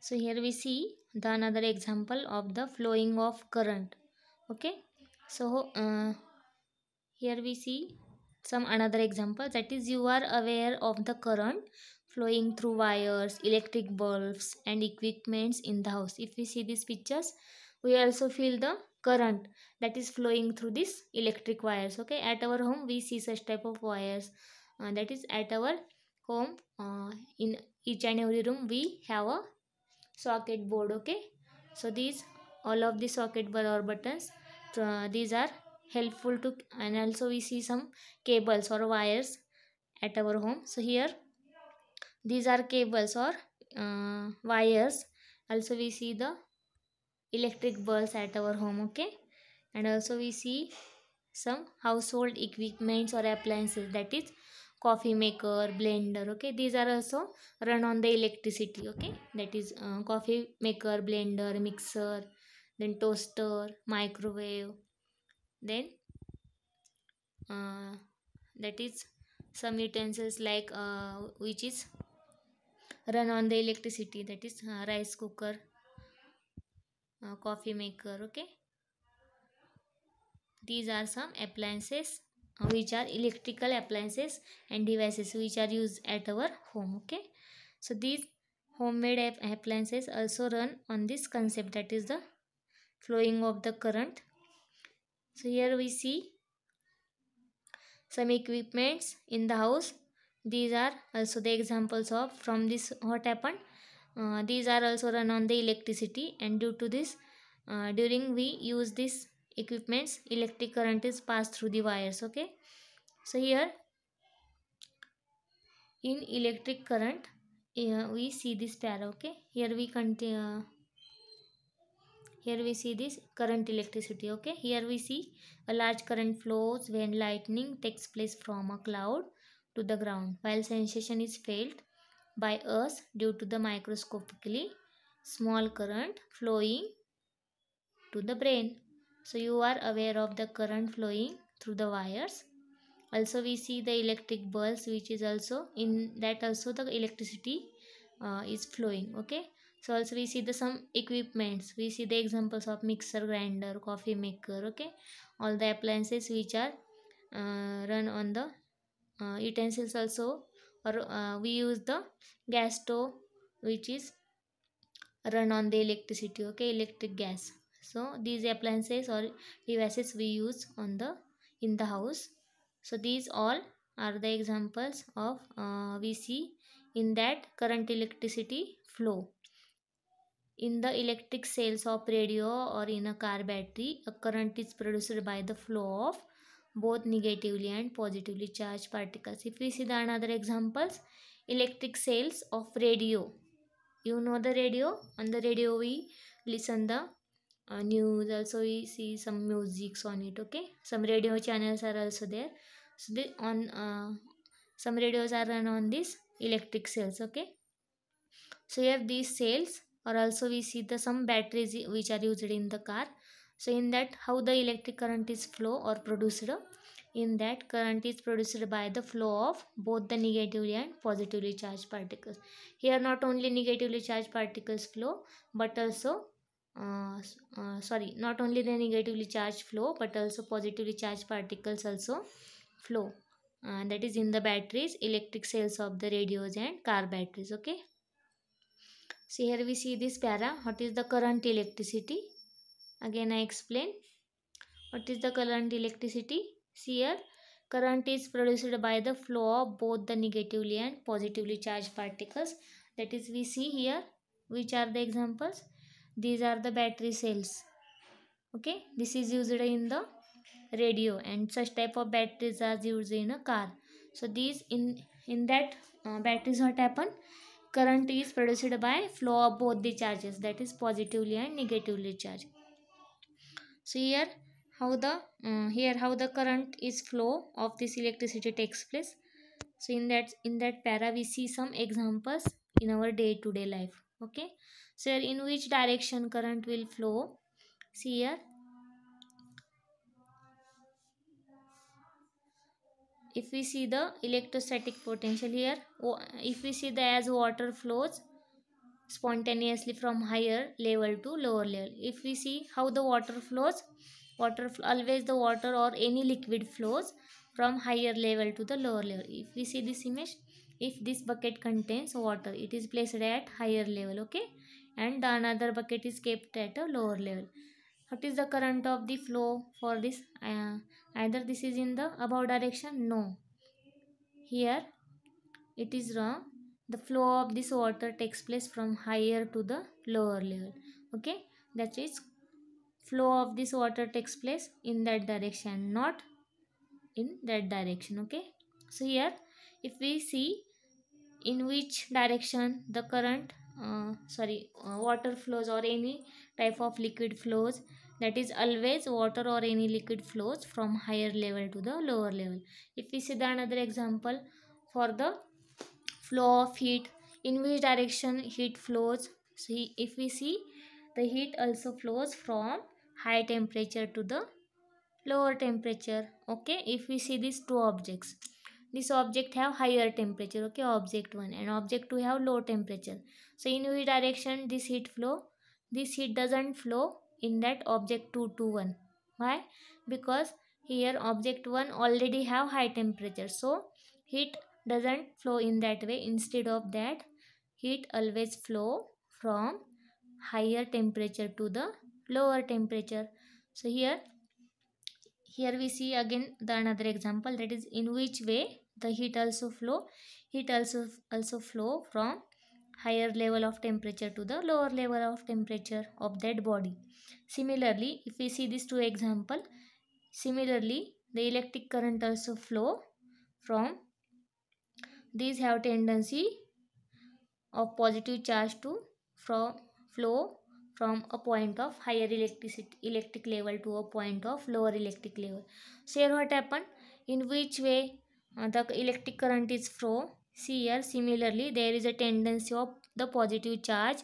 so here we see the another example of the flowing of current. Okay? So uh, here we see some another example. That is you are aware of the current flowing through wires electric bulbs and equipments in the house. If we see these pictures we also feel the current that is flowing through these electric wires. Okay? At our home we see such type of wires. Uh, that is at our home uh, in each and every room we have a socket board okay? So these all of the socket bar or buttons uh, these are helpful to and also we see some cables or wires at our home. So here these are cables or uh, wires. Also we see the electric bulbs at our home okay? And also we see some household equipments or appliances that is coffee maker blender okay? These are also run on the electricity okay? That is uh, coffee maker blender mixer then toaster microwave then uh, that is some utensils like uh, which is run on the electricity that is uh, rice cooker uh, coffee maker okay? These are some appliances which are electrical appliances and devices which are used at our home okay? So these homemade appliances also run on this concept that is the flowing of the current. So here we see some equipments in the house. These are also the examples of from this what happened uh, these are also run on the electricity and due to this uh, during we use this equipments electric current is passed through the wires okay? So here in electric current uh, we see this para okay? Here we continue here we see this current electricity okay? Here we see a large current flows when lightning takes place from a cloud to the ground. While sensation is felt by us due to the microscopically small current flowing to the brain so you are aware of the current flowing through the wires. Also we see the electric bulbs which is also in that also the electricity uh, is flowing okay? So also we see the some equipments. We see the examples of mixer grinder coffee maker okay? All the appliances which are uh, run on the uh, utensils also or uh, we use the gas stove which is run on the electricity okay? Electric gas so these appliances or devices we use on the in the house. So these all are the examples of uh, we see in that current electricity flow. In the electric cells of radio or in a car battery a current is produced by the flow of both negatively and positively charged particles. If we see the another examples electric cells of radio. You know the radio? On the radio we listen the uh, news also we see some musics on it okay? Some radio channels are also there. So the on uh, some radios are run on these electric cells okay? So you have these cells or also we see the some batteries which are used in the car. So in that how the electric current is flow or produced in that current is produced by the flow of both the negatively and positively charged particles. Here not only negatively charged particles flow but also uh, uh, sorry not only the negatively charged flow but also positively charged particles also flow. Uh, that is in the batteries electric cells of the radios and car batteries okay? So here we see this para what is the current electricity? Again i explain. What is the current electricity? See here current is produced by the flow of both the negatively and positively charged particles. That is we see here which are the examples these are the battery cells. Okay? This is used in the radio and such type of batteries are used in a car. So these in in that uh, batteries what happen? Current is produced by flow of both the charges that is positively and negatively charged so here how the uh, here how the current is flow of this electricity takes place. So in that in that para we see some examples in our day to day life. Okay so in which direction current will flow? See here. If we see the electrostatic potential here if we see the as water flows spontaneously from higher level to lower level. If we see how the water flows water always the water or any liquid flows from higher level to the lower level. If we see this image if this bucket contains water it is placed at higher level okay and the another bucket is kept at a lower level. What is the current of the flow for this? Uh, either this is in the above direction? No. Here it is wrong. The flow of this water takes place from higher to the lower level. Okay? That is flow of this water takes place in that direction not in that direction. Okay? So here if we see in which direction the current uh, sorry uh, water flows or any type of liquid flows. That is always water or any liquid flows from higher level to the lower level. If we see the another example for the flow of heat in which direction heat flows? See if we see the heat also flows from high temperature to the lower temperature. Okay if we see these two objects this object have higher temperature. Okay object 1 and object 2 have low temperature. So in which direction this heat flow? This heat doesn't flow in that object 2 to 1 why? Because here object 1 already have high temperature. So heat doesn't flow in that way. Instead of that heat always flow from higher temperature to the lower temperature. So here here we see again the another example. That is in which way the heat also flow heat also also flow from higher level of temperature to the lower level of temperature of that body. Similarly if we see these two example similarly the electric current also flow from these have tendency of positive charge to from flow from a point of higher electricity electric level to a point of lower electric level. So here what happened? In which way uh, the electric current is flow. Here similarly there is a tendency of the positive charge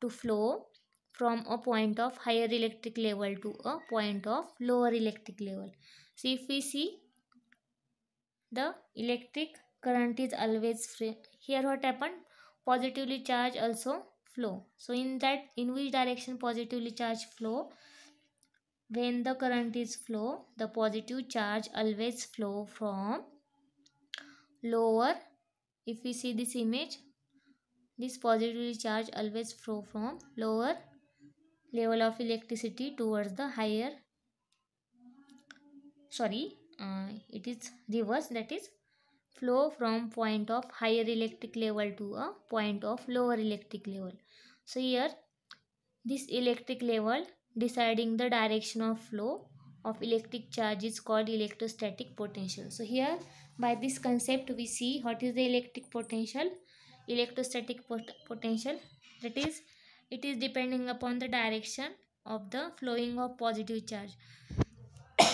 to flow from a point of higher electric level to a point of lower electric level. So if we see the electric current is always free. Here what happened? Positively charge also flow. So in that in which direction positively charge flow? When the current is flow the positive charge always flow from lower if we see this image this positively charge always flow from lower level of electricity towards the higher sorry uh, it is reverse that is flow from point of higher electric level to a point of lower electric level. So here this electric level deciding the direction of flow of electric charge is called electrostatic potential. So here by this concept we see what is the electric potential? Electrostatic pot potential. That is it is depending upon the direction of the flowing of positive charge.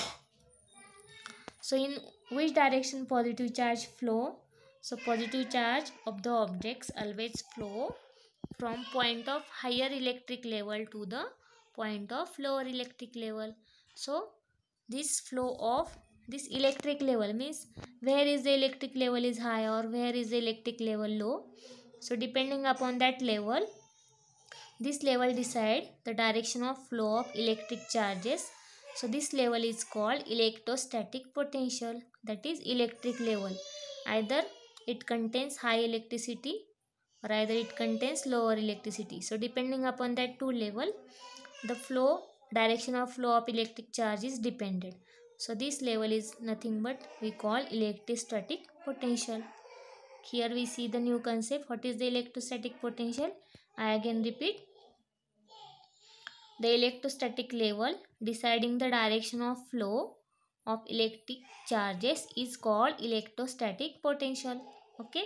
So in which direction positive charge flow? So positive charge of the objects always flow from point of higher electric level to the point of lower electric level. So this flow of this electric level means where is the electric level is high or where is the electric level low so depending upon that level this level decide the direction of flow of electric charges so this level is called electrostatic potential that is electric level. Either it contains high electricity or either it contains lower electricity. So depending upon that two level the flow direction of flow of electric charge is dependent. So this level is nothing but we call electrostatic potential. Here we see the new concept. What is the electrostatic potential? I again repeat the electrostatic level deciding the direction of flow of electric charges is called electrostatic potential. Okay.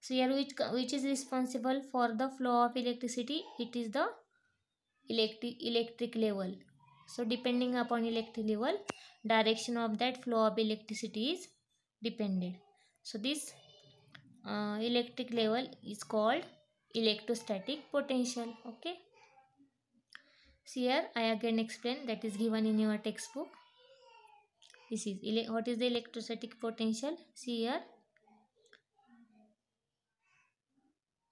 So here which, which is responsible for the flow of electricity? It is the electric, electric level. So depending upon electric level, direction of that flow of electricity is dependent. So this uh, electric level is called electrostatic potential. Okay. See here I again explain that is given in your textbook. This is what is the electrostatic potential? See here.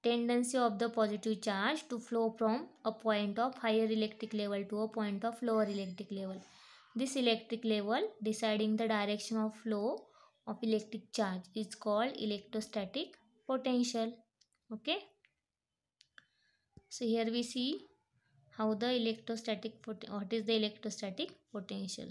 Tendency of the positive charge to flow from a point of higher electric level to a point of lower electric level. This electric level deciding the direction of flow of electric charge is called electrostatic potential. Okay. So here we see how the electrostatic what is the electrostatic potential.